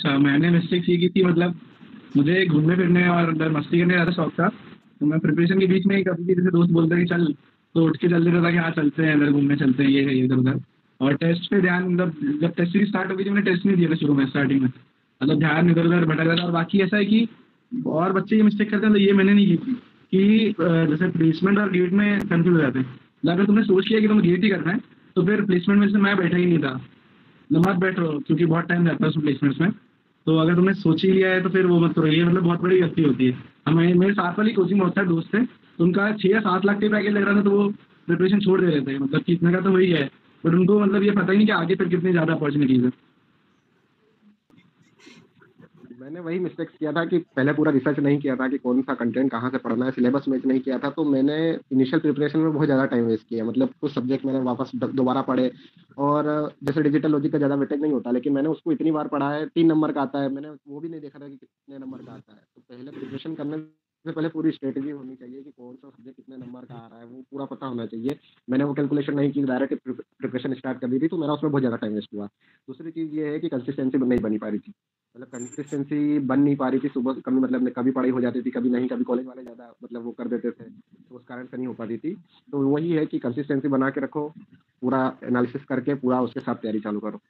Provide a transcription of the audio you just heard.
अच्छा मैंने मिस्टेक ये की थी मतलब मुझे घूमने फिरने और अंदर मस्ती करने ज़्यादा शौक था। तो मैं प्रिपरेशन के बीच में ही कभी जैसे दोस्त बोलते हैं कि चल तो उठ के देता था कि हाँ चलते हैं, इधर घूमने चलते हैं, ये है इधर, उधर। और टेस्ट पे ध्यान मतलब जब टेस्ट सीरीज़ स्टार्ट हो गई थी, मैंने टेस्ट नहीं दिया था शुरू में स्टार्टिंग में। मतलब ध्यान इधर, उधर भटक रहा था और बाकी ऐसा है कि और बच्चे ये मिस्टेक करते हैं तो ये मैंने नहीं की थी कि जैसे प्लेसमेंट और गेट में कंफ्यूज हो जाते हैं। मतलब अगर तुमने सोच लिया कि तुम्हें गेट ही करना है तो फिर प्लेसमेंट में से मैं बैठा ही नहीं था। मत बैठो, क्योंकि बहुत टाइम लगता है उसमें प्लेसमेंट्स में। तो अगर तुमने सोच ही लिया है तो फिर वो मत करो। ये मतलब बहुत बड़ी गलती होती है। हमें मेरे साथ वाली कोचिंग बहुत सारे दोस्त थे तो उनका छः या सात लाख के पैकेज लग रहा था तो वो प्रिपरेशन छोड़ दे रहे थे। मतलब कि इतना का तो वही है बट उनको मतलब ये पता ही नहीं कि आगे फिर कितनी ज़्यादा अपॉर्चुनिटीज़ है। मैंने वही मिस्टेक्स किया था कि पहले पूरा रिसर्च नहीं किया था कि कौन सा कंटेंट कहाँ से पढ़ना है सिलेबस मैच नहीं किया था तो मैंने इनिशियल प्रिपरेशन में बहुत ज़्यादा टाइम वेस्ट किया। मतलब कुछ सब्जेक्ट मैंने वापस दोबारा पढ़े और जैसे डिजिटल लॉजिक का ज़्यादा वेटेज नहीं होता, लेकिन मैंने उसको इतनी बार पढ़ा है, तीन नंबर का आता है, मैंने वो भी नहीं देखा था कि कितने नंबर का आता है। तो पहले प्रिपरेशन करने से पहले पूरी स्ट्रेटेजी होनी चाहिए कि कौन सा सब्जेक्ट कितने नंबर का आ रहा है, वो पूरा पता होना चाहिए। मैंने वो कैलकुलेशन नहीं की डायरेक्ट प्रिपरेशन स्टार्ट कर दी थी तो मेरा उसमें बहुत ज़्यादा टाइम वेस्ट हुआ। दूसरी चीज़ ये है कि कंसिस्टेंसी नहीं बनी पा रही थी। मतलब कंसिस्टेंसी बन नहीं पा रही थी, सुबह कभी मतलब कभी पढ़ाई हो जाती थी, कभी नहीं, कभी कॉलेज वाले ज़्यादा मतलब वो कर देते थे तो उस कारण से नहीं हो पाती थी। तो वही है कि कंसिस्टेंसी बना के रखो, पूरा एनालिसिस करके, पूरा उसके साथ तैयारी चालू करो।